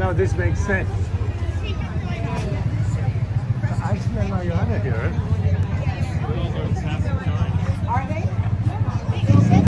Now this makes sense. I smell marijuana here. Eh?